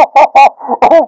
oh,